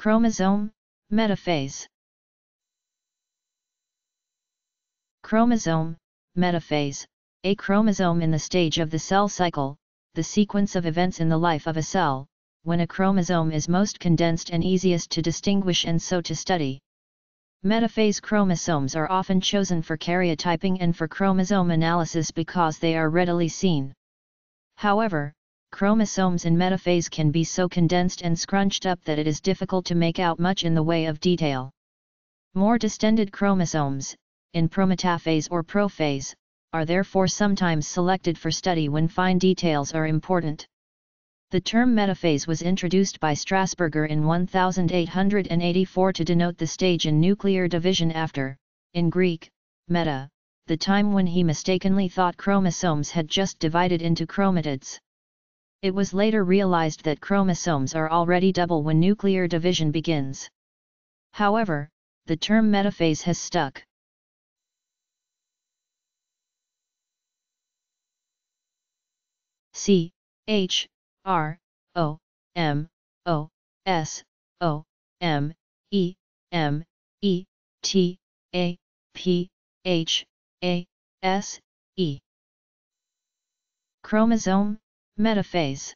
Chromosome, metaphase. Chromosome, metaphase, a chromosome in the stage of the cell cycle, the sequence of events in the life of a cell, when a chromosome is most condensed and easiest to distinguish and so to study. Metaphase chromosomes are often chosen for karyotyping and for chromosome analysis because they are readily seen. However, chromosomes in metaphase can be so condensed and scrunched up that it is difficult to make out much in the way of detail. More distended chromosomes, in prometaphase or prophase, are therefore sometimes selected for study when fine details are important. The term metaphase was introduced by Strasburger in 1884 to denote the stage in nuclear division after, in Greek, meta, the time when he mistakenly thought chromosomes had just divided into chromatids. It was later realized that chromosomes are already double when nuclear division begins. However, the term metaphase has stuck. C H R O M O S O M E M E T A P H A S E Chromosome Metaphase